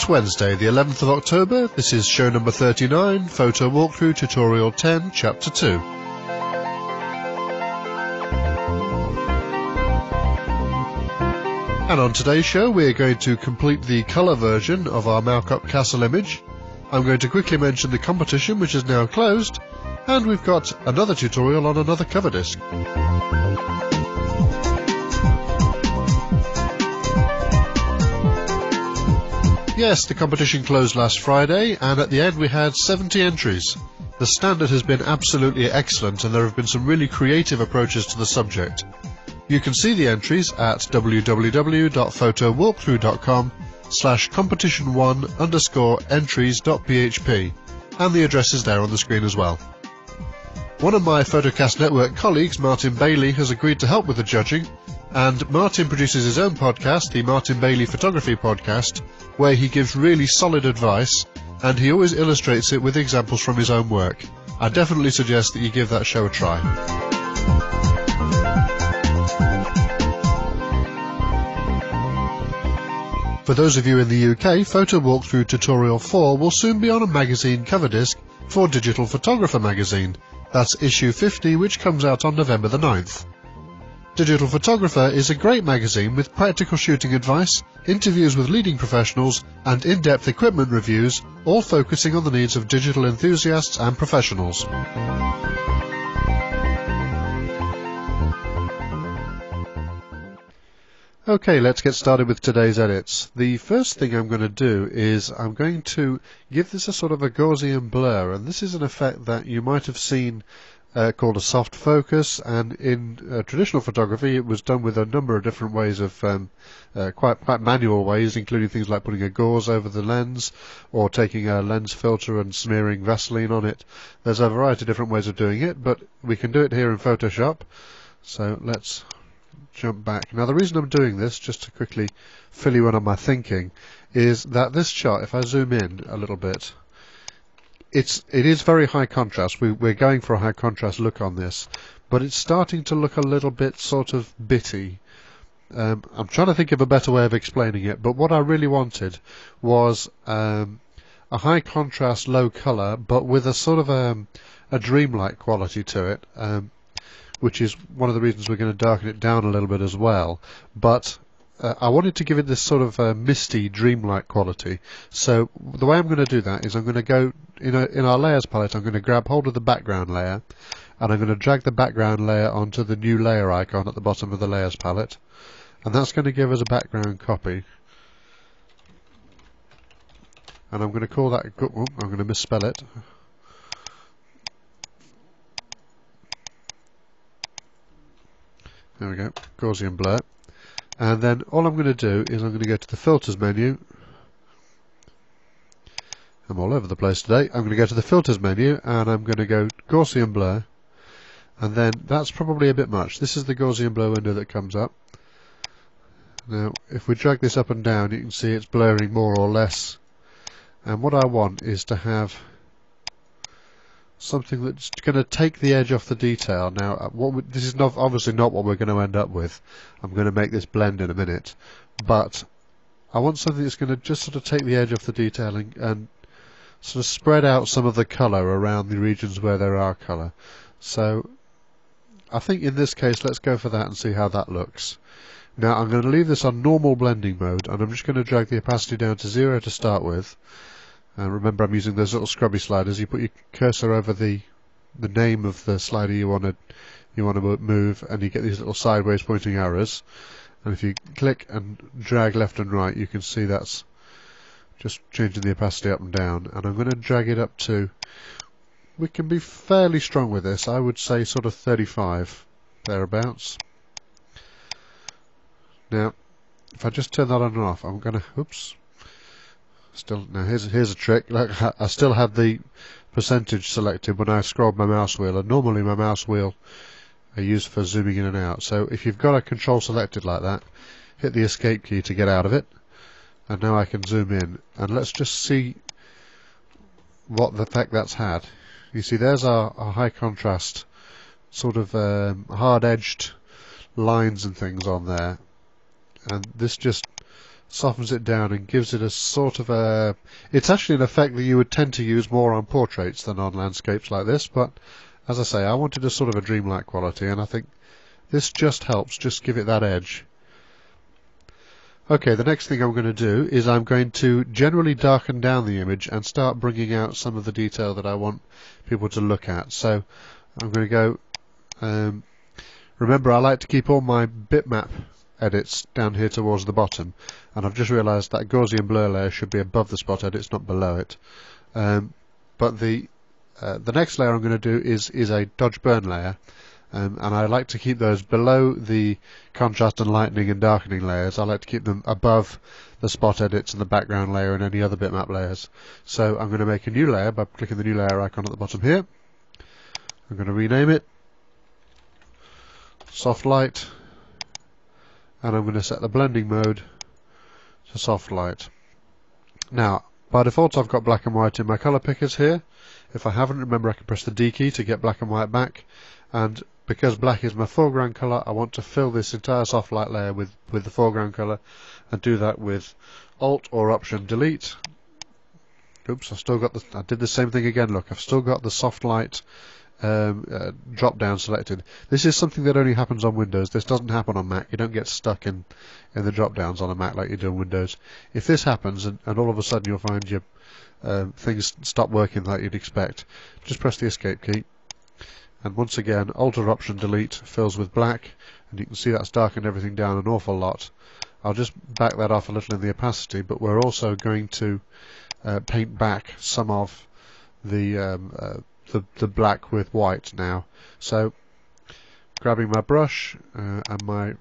It's Wednesday, the 11th of October. This is show number 39, Photo Walkthrough Tutorial 10, Chapter 2. And on today's show, we're going to complete the colour version of our Mow Cop Castle image. I'm going to quickly mention the competition, which is now closed, and we've got another tutorial on another cover disc. Yes, the competition closed last Friday, and at the end we had 70 entries. The standard has been absolutely excellent, and there have been some really creative approaches to the subject. You can see the entries at www.photowalkthrough.com slash competition1 underscore entries.php, and the address is there on the screen as well. One of my Photocast Network colleagues, Martin Bailey, has agreed to help with the judging, and Martin produces his own podcast, the Martin Bailey Photography Podcast, where he gives really solid advice and he always illustrates it with examples from his own work. I definitely suggest that you give that show a try. For those of you in the UK, Photo Walkthrough Tutorial 4 will soon be on a magazine cover disc for Digital Photographer magazine. That's issue 50 which comes out on November the 9th. Digital Photographer is a great magazine with practical shooting advice, interviews with leading professionals, and in-depth equipment reviews, all focusing on the needs of digital enthusiasts and professionals. Okay, let's get started with today's edits. The first thing I'm going to do is I'm going to give this a sort of a Gaussian blur, and this is an effect that you might have seen uh, called a soft focus, and in uh, traditional photography, it was done with a number of different ways of um, uh, quite quite manual ways, including things like putting a gauze over the lens or taking a lens filter and smearing Vaseline on it. There's a variety of different ways of doing it, but we can do it here in Photoshop. So let's jump back. Now the reason I'm doing this, just to quickly fill you in on my thinking, is that this shot, if I zoom in a little bit, it's it is very high contrast. We, we're going for a high contrast look on this, but it's starting to look a little bit sort of bitty. Um, I'm trying to think of a better way of explaining it, but what I really wanted was um, a high contrast, low color, but with a sort of a, um, a dreamlike quality to it, um, which is one of the reasons we're going to darken it down a little bit as well. But uh, I wanted to give it this sort of uh, misty, dreamlike quality. So the way I'm going to do that is I'm going to go in, a, in our layers palette. I'm going to grab hold of the background layer, and I'm going to drag the background layer onto the new layer icon at the bottom of the layers palette, and that's going to give us a background copy. And I'm going to call that. Oh, I'm going to misspell it. There we go, Gaussian blur and then all I'm going to do is I'm going to go to the filters menu. I'm all over the place today. I'm going to go to the filters menu and I'm going to go Gaussian blur. And then that's probably a bit much. This is the Gaussian blur window that comes up. Now if we drag this up and down you can see it's blurring more or less. And what I want is to have something that's going to take the edge off the detail. Now, uh, we, this is not obviously not what we're going to end up with. I'm going to make this blend in a minute, but I want something that's going to just sort of take the edge off the detailing and sort of spread out some of the colour around the regions where there are colour. So, I think in this case, let's go for that and see how that looks. Now, I'm going to leave this on normal blending mode, and I'm just going to drag the opacity down to zero to start with uh, remember, I'm using those little scrubby sliders. You put your cursor over the the name of the slider you want to you want to move, and you get these little sideways pointing arrows. And if you click and drag left and right, you can see that's just changing the opacity up and down. And I'm going to drag it up to. We can be fairly strong with this. I would say sort of 35 thereabouts. Now, if I just turn that on and off, I'm going to. Oops. Still, now here's here's a trick. Like I still have the percentage selected when I scrolled my mouse wheel, and normally my mouse wheel I use for zooming in and out. So if you've got a control selected like that, hit the escape key to get out of it. And now I can zoom in, and let's just see what the effect that's had. You see, there's our, our high contrast, sort of um, hard-edged lines and things on there, and this just softens it down and gives it a sort of a. It's actually an effect that you would tend to use more on portraits than on landscapes like this, but as I say, I wanted a sort of a dreamlike quality, and I think this just helps, just give it that edge. Okay, the next thing I'm going to do is I'm going to generally darken down the image and start bringing out some of the detail that I want people to look at. So I'm going to go, um, remember I like to keep all my bitmap edits down here towards the bottom and I've just realised that Gaussian blur layer should be above the spot edits, not below it. Um, but the uh, the next layer I'm going to do is, is a dodge burn layer um, and I like to keep those below the contrast and lightening and darkening layers. I like to keep them above the spot edits and the background layer and any other bitmap layers. So I'm going to make a new layer by clicking the new layer icon at the bottom here. I'm going to rename it soft light and I'm going to set the blending mode to soft light. Now by default I've got black and white in my color pickers here. If I haven't, remember I can press the D key to get black and white back and because black is my foreground color I want to fill this entire soft light layer with, with the foreground color and do that with Alt or Option Delete oops I've still got the I did the same thing again look I've still got the soft light um, uh, drop down selected. This is something that only happens on Windows. This doesn't happen on Mac. You don't get stuck in in the drop downs on a Mac like you do on Windows. If this happens and, and all of a sudden you'll find your uh, things stop working like you'd expect just press the escape key. And once again Alter Option Delete fills with black and you can see that's darkened everything down an awful lot. I'll just back that off a little in the opacity but we're also going to uh, paint back some of the, um, uh, the, the black with white now. So grabbing my brush uh, and my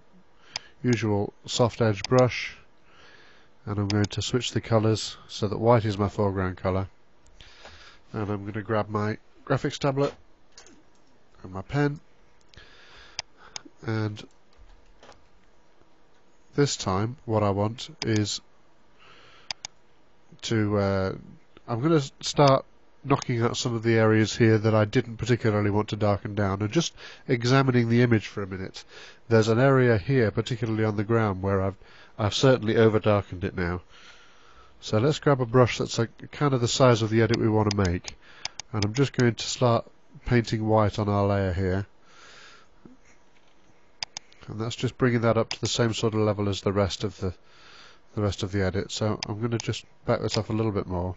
usual soft edge brush and I'm going to switch the colours so that white is my foreground colour. And I'm going to grab my graphics tablet and my pen. And this time what I want is to uh, I'm going to start knocking out some of the areas here that I didn't particularly want to darken down and just examining the image for a minute. There's an area here particularly on the ground where I've I've certainly over darkened it now. So let's grab a brush that's kind of the size of the edit we want to make. And I'm just going to start painting white on our layer here. And that's just bringing that up to the same sort of level as the rest of the the rest of the edit. So I'm going to just back this off a little bit more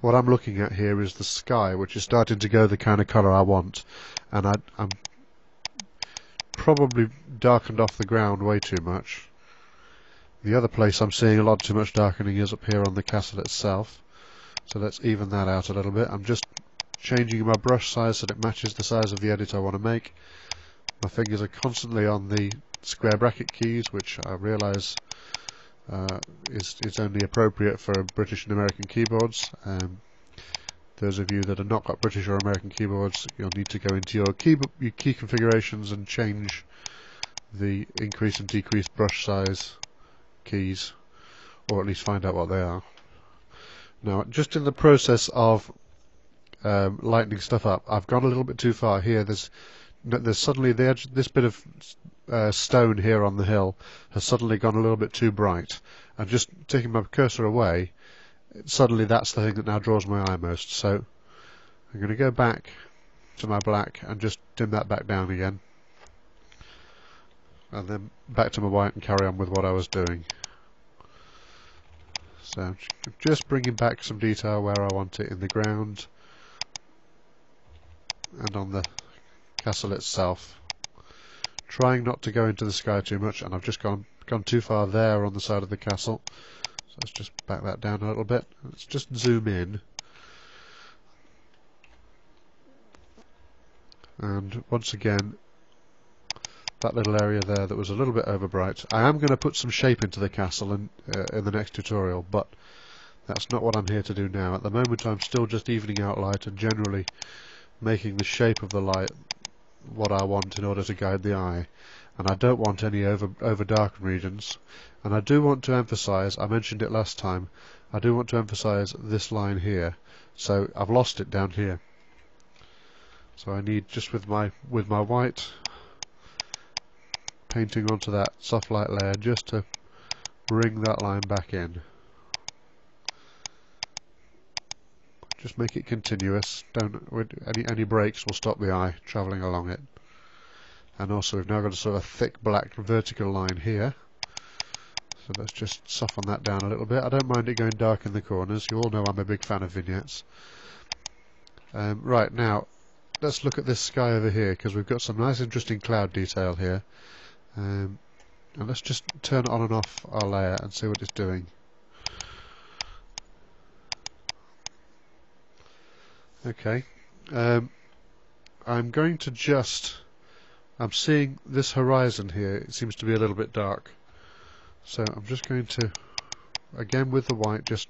what I'm looking at here is the sky which is starting to go the kind of colour I want. And I, I'm probably darkened off the ground way too much. The other place I'm seeing a lot too much darkening is up here on the castle itself. So let's even that out a little bit. I'm just changing my brush size so that it matches the size of the edit I want to make. My fingers are constantly on the square bracket keys, which I realise uh, is, is only appropriate for British and American keyboards. Um, those of you that have not got British or American keyboards, you'll need to go into your key, your key configurations and change the increase and decrease brush size keys, or at least find out what they are. Now, just in the process of um, lightening stuff up. I've gone a little bit too far here. There's there's suddenly the edge, this bit of uh, stone here on the hill has suddenly gone a little bit too bright. And just taking my cursor away, suddenly that's the thing that now draws my eye most. So I'm going to go back to my black and just dim that back down again. And then back to my white and carry on with what I was doing. So just bringing back some detail where I want it in the ground and on the castle itself. Trying not to go into the sky too much, and I've just gone gone too far there on the side of the castle. So let's just back that down a little bit. Let's just zoom in. And once again, that little area there that was a little bit over bright. I am going to put some shape into the castle in, uh, in the next tutorial, but that's not what I'm here to do now. At the moment I'm still just evening out light and generally making the shape of the light what I want in order to guide the eye. And I don't want any over over darkened regions. And I do want to emphasize I mentioned it last time I do want to emphasize this line here. So I've lost it down here. So I need just with my with my white painting onto that soft light layer just to bring that line back in. Just make it continuous. Don't any any breaks will stop the eye travelling along it. And also we've now got a sort of thick black vertical line here. So let's just soften that down a little bit. I don't mind it going dark in the corners. You all know I'm a big fan of vignettes. Um, right, now, let's look at this sky over here, because we've got some nice interesting cloud detail here. Um, and let's just turn on and off our layer and see what it's doing. Okay. Um, I'm going to just... I'm seeing this horizon here. It seems to be a little bit dark. So I'm just going to, again with the white, just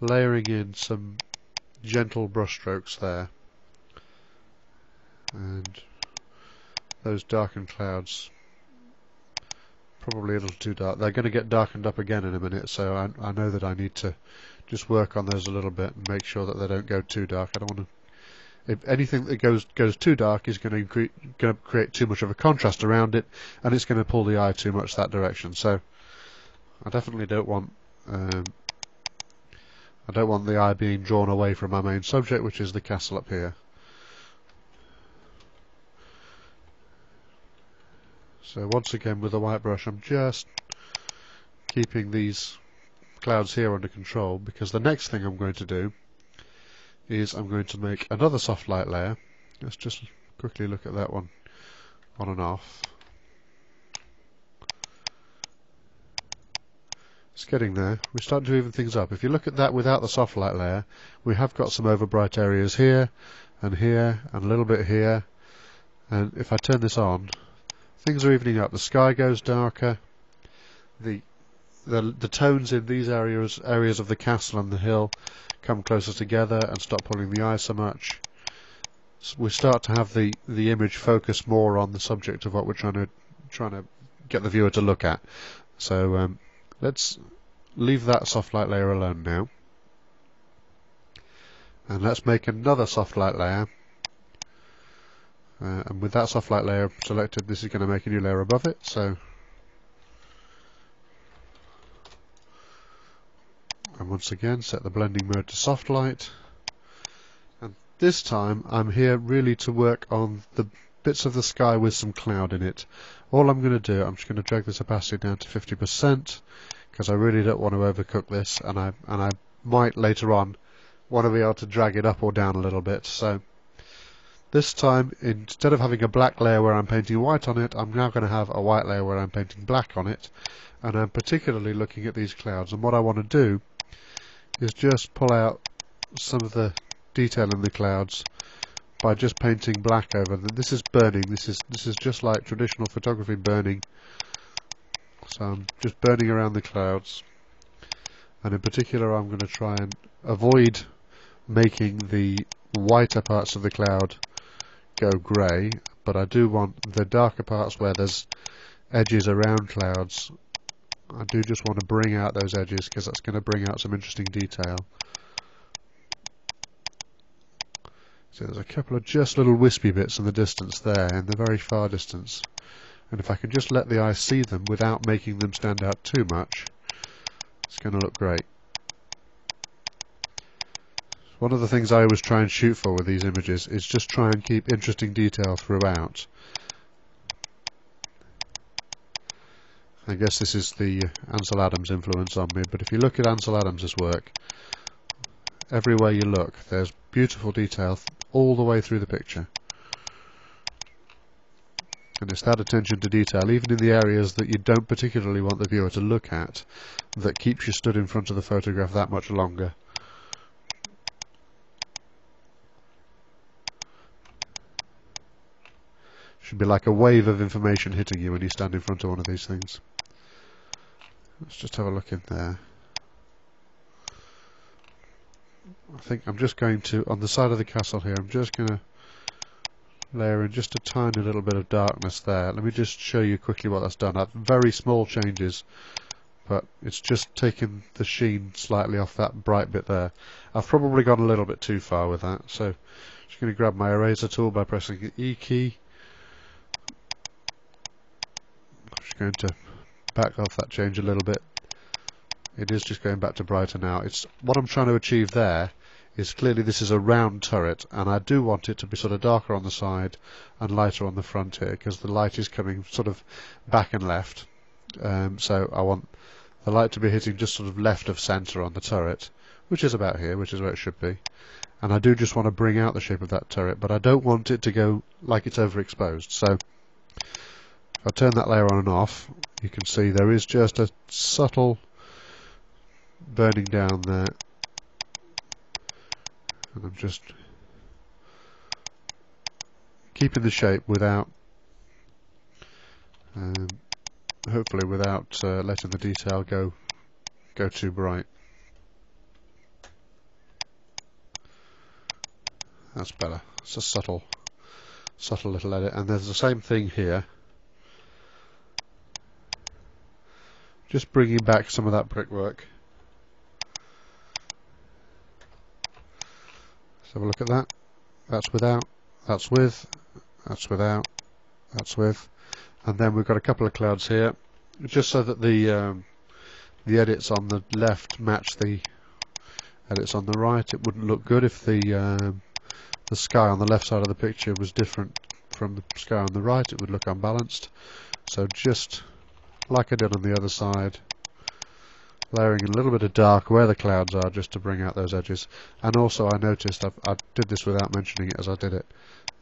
layering in some gentle brushstrokes there. And those darkened clouds, probably a little too dark. They're going to get darkened up again in a minute, so I, I know that I need to just work on those a little bit and make sure that they don't go too dark. I don't want to if anything that goes goes too dark is going to, going to create too much of a contrast around it, and it's going to pull the eye too much that direction. So I definitely don't want um, I don't want the eye being drawn away from my main subject, which is the castle up here. So once again with the white brush I'm just keeping these clouds here under control because the next thing I'm going to do is I'm going to make another soft light layer. Let's just quickly look at that one on and off. It's getting there. We're starting to even things up. If you look at that without the soft light layer, we have got some overbright areas here and here and a little bit here. And if I turn this on, things are evening up. The sky goes darker. The the the tones in these areas areas of the castle and the hill come closer together and stop pulling the eye so much. So we start to have the, the image focus more on the subject of what we're trying to trying to get the viewer to look at. So um, let's leave that soft light layer alone now. And let's make another soft light layer. Uh, and with that soft light layer selected, this is going to make a new layer above it. So and once again set the blending mode to soft light. And this time I'm here really to work on the bits of the sky with some cloud in it. All I'm going to do I'm just going to drag this opacity down to 50% because I really don't want to overcook this and I and I might later on want to be able to drag it up or down a little bit. So this time instead of having a black layer where I'm painting white on it I'm now going to have a white layer where I'm painting black on it. And I'm particularly looking at these clouds and what I want to do is just pull out some of the detail in the clouds by just painting black over them. This is burning. This is this is just like traditional photography burning. So I'm just burning around the clouds, and in particular, I'm going to try and avoid making the whiter parts of the cloud go grey, but I do want the darker parts where there's edges around clouds I do just want to bring out those edges because that's going to bring out some interesting detail. So there's a couple of just little wispy bits in the distance there, in the very far distance. And if I can just let the eye see them without making them stand out too much, it's going to look great. One of the things I always try and shoot for with these images is just try and keep interesting detail throughout. I guess this is the Ansel Adams influence on me, but if you look at Ansel Adams's work, everywhere you look, there's beautiful detail all the way through the picture. And it's that attention to detail, even in the areas that you don't particularly want the viewer to look at, that keeps you stood in front of the photograph that much longer. Should be like a wave of information hitting you when you stand in front of one of these things. Let's just have a look in there. I think I'm just going to, on the side of the castle here, I'm just going to layer in just a tiny little bit of darkness there. Let me just show you quickly what that's done. I've very small changes, but it's just taken the sheen slightly off that bright bit there. I've probably gone a little bit too far with that, so I'm just going to grab my eraser tool by pressing the E key. I'm just going to back off that change a little bit. It is just going back to brighter now. It's what I'm trying to achieve there is clearly this is a round turret and I do want it to be sort of darker on the side and lighter on the front here because the light is coming sort of back and left. Um, so I want the light to be hitting just sort of left of centre on the turret which is about here which is where it should be. And I do just want to bring out the shape of that turret but I don't want it to go like it's overexposed. So if I turn that layer on and off you can see there is just a subtle burning down there. And I'm just keeping the shape without um, hopefully without uh, letting the detail go go too bright. That's better. It's a subtle subtle little edit. And there's the same thing here just bringing back some of that brickwork Let's have a look at that. That's without, that's with, that's without, that's with. And then we've got a couple of clouds here, just so that the um, the edits on the left match the edits on the right. It wouldn't look good if the um, the sky on the left side of the picture was different from the sky on the right. It would look unbalanced. So just like I did on the other side, layering a little bit of dark where the clouds are just to bring out those edges. And also I noticed I've, i did this without mentioning it as I did it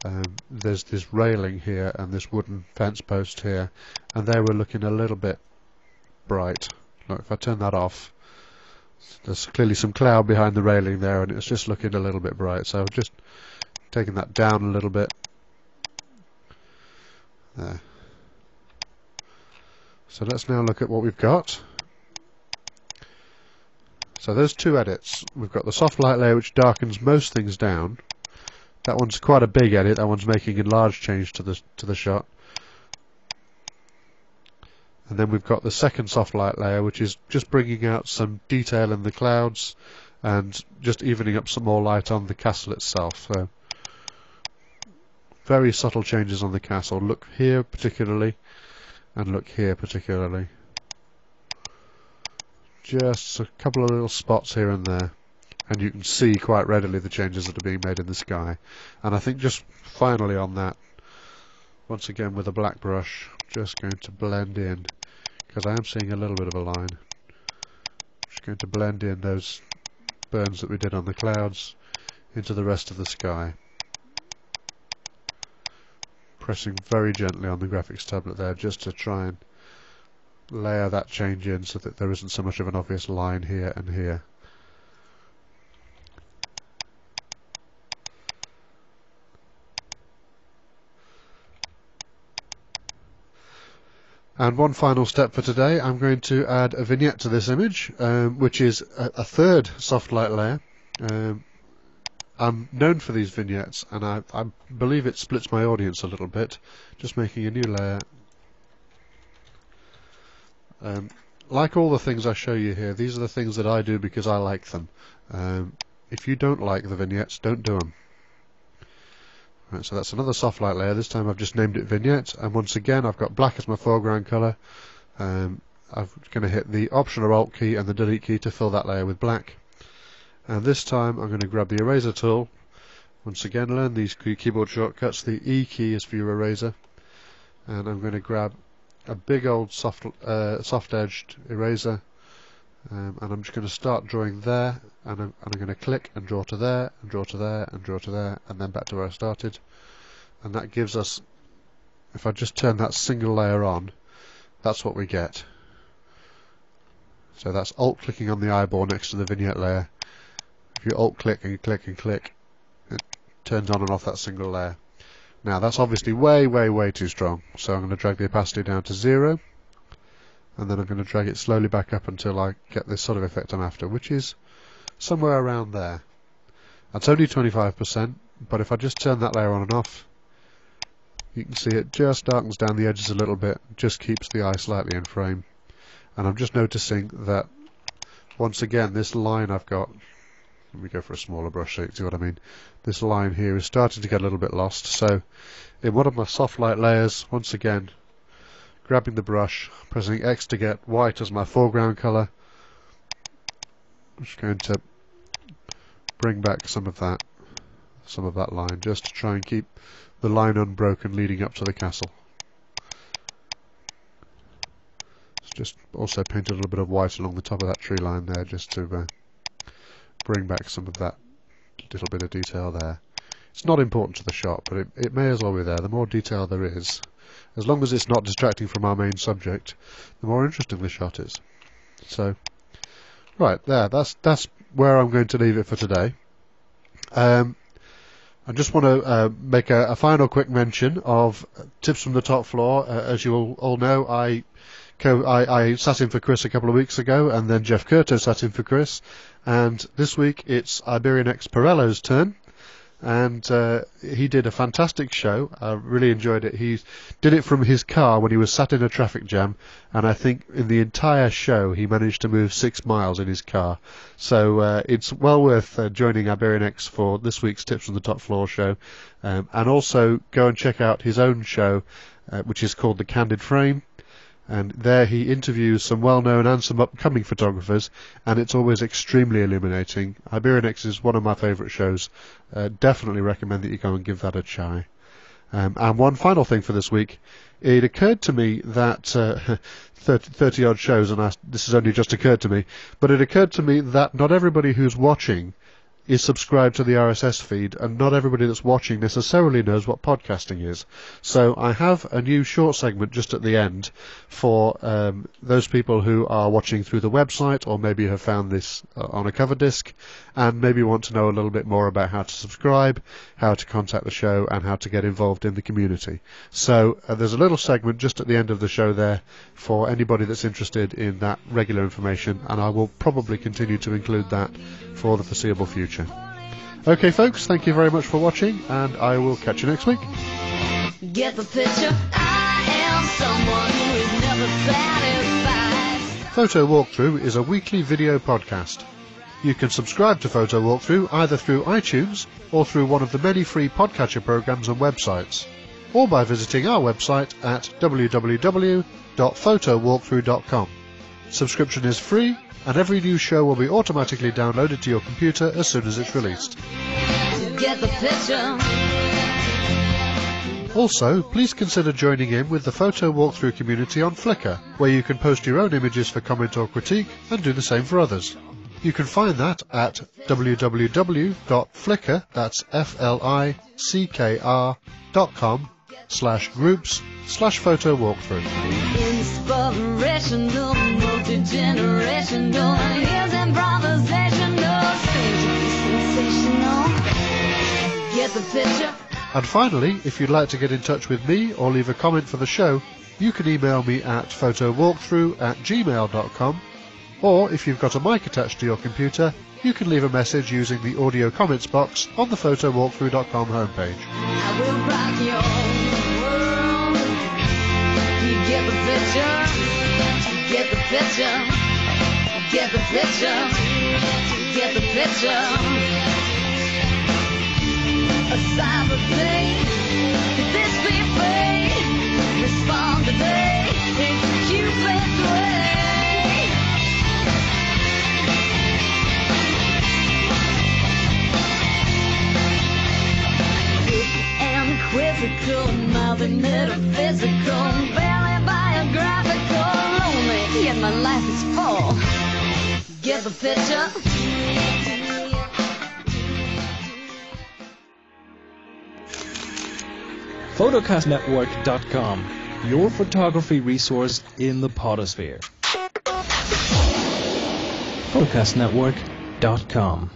um, there's this railing here and this wooden fence post here and they were looking a little bit bright. Look if I turn that off there's clearly some cloud behind the railing there and it's just looking a little bit bright. So I just taking that down a little bit. There so let's now look at what we've got so there's two edits. We've got the soft light layer which darkens most things down. That one's quite a big edit. That one's making a large change to the to the shot. And then we've got the second soft light layer which is just bringing out some detail in the clouds and just evening up some more light on the castle itself. So very subtle changes on the castle. Look here particularly and look here particularly. Just a couple of little spots here and there and you can see quite readily the changes that are being made in the sky. And I think just finally on that once again with a black brush just going to blend in because I am seeing a little bit of a line. Just going to blend in those burns that we did on the clouds into the rest of the sky pressing very gently on the graphics tablet there just to try and layer that change in so that there isn't so much of an obvious line here and here. And one final step for today, I'm going to add a vignette to this image, um, which is a, a, third soft light layer. Um, I'm known for these vignettes, and I, I believe it splits my audience a little bit. Just making a new layer um, like all the things I show you here, these are the things that I do because I like them. Um, if you don't like the vignettes, don't do them. Right, so that's another soft light layer. This time I've just named it vignette, and once again I've got black as my foreground colour. Um, I'm going to hit the Option or Alt key and the Delete key to fill that layer with black. And this time I'm going to grab the eraser tool. Once again, learn these keyboard shortcuts. The E key is for your eraser, and I'm going to grab a big old soft uh, soft edged eraser. Um, and I'm just going to start drawing there. And I'm, and I'm going to click and draw to there and draw to there and draw to there and then back to where I started. And that gives us if I just turn that single layer on that's what we get. So that's alt clicking on the eyeball next to the vignette layer if you alt click and click and click it turns on and off that single layer now that's obviously way, way, way too strong. So I'm going to drag the opacity down to zero. And then I'm going to drag it slowly back up until I get this sort of effect I'm after, which is somewhere around there. That's only 25%, but if I just turn that layer on and off, you can see it just darkens down the edges a little bit, just keeps the eye slightly in frame. And I'm just noticing that once again this line I've got let me go for a smaller brush you see what I mean. This line here is starting to get a little bit lost. So in one of my soft light layers, once again, grabbing the brush, pressing X to get white as my foreground colour, I'm just going to bring back some of that, some of that line, just to try and keep the line unbroken leading up to the castle. Just also paint a little bit of white along the top of that tree line there, just to uh, bring back some of that little bit of detail there. It's not important to the shot, but it, it may as well be there. The more detail there is, as long as it's not distracting from our main subject, the more interesting the shot is. So, right there, that's that's where I'm going to leave it for today. Um, I just want to uh, make a, a, final quick mention of tips from the top floor. Uh, as you all, all know, I, I, I sat in for Chris a couple of weeks ago, and then Jeff Curto sat in for Chris. And this week it's Ibarionex Perello's turn and uh, he did a fantastic show. I really enjoyed it. He did it from his car when he was sat in a traffic jam, and I think in the entire show he managed to move six miles in his car. So uh, it's well worth uh, joining Ibarionex for this week's Tips from the Top Floor show, um, and also go and check out his own show, uh, which is called The Candid Frame and there he interviews some well-known and some upcoming photographers, and it's always extremely illuminating. Ibarionex is one of my favourite shows. Uh, definitely recommend that you go and give that a try. Um, and one final thing for this week, it occurred to me that uh, 30, 30 odd shows, and I, this has only just occurred to me, but it occurred to me that not everybody who's watching is subscribed to the RSS feed, and not everybody that's watching necessarily knows what podcasting is. So I have a new short segment just at the end for um, those people who are watching through the website, or maybe have found this uh, on a cover disc, and maybe want to know a little bit more about how to subscribe, how to contact the show, and how to get involved in the community. So uh, there's a little segment just at the end of the show there for anybody that's interested in that regular information, and I will probably continue to include that for the foreseeable future. Okay, folks, thank you very much for watching, and I will catch you next week. Get the picture. Photo Walkthrough is a weekly video podcast. You can subscribe to Photo Walkthrough either through iTunes or through one of the many free podcatcher programs and websites, or by visiting our website at www.photowalkthrough.com. Subscription is free and every new show will be automatically downloaded to your computer as soon as it's released. Also, please consider joining in with the photo walkthrough community on Flickr, where you can post your own images for comment or critique and do the same for others. You can find that at www.flickr, that's F-L-I-C-K-R dot com slash groups slash photo walkthrough. Inspirational, multi-generational, here's improvisational, sensational. Get the picture? And finally, if you'd like to get in touch with me or leave a comment for the show, you can email me at photowalkthrough at gmail.com or if you've got a mic attached to your computer, you can leave a message using the audio comments box on the photowalkthrough.com homepage. Get the picture. Get the picture. Get the picture. Get the picture. A cyber thing. Could this be fate? Respond today. It's Cupid's way. quizzical, mildly metaphysical Get the picture? PhotocastNetwork.com, your photography resource in the photosphere. PhotocastNetwork.com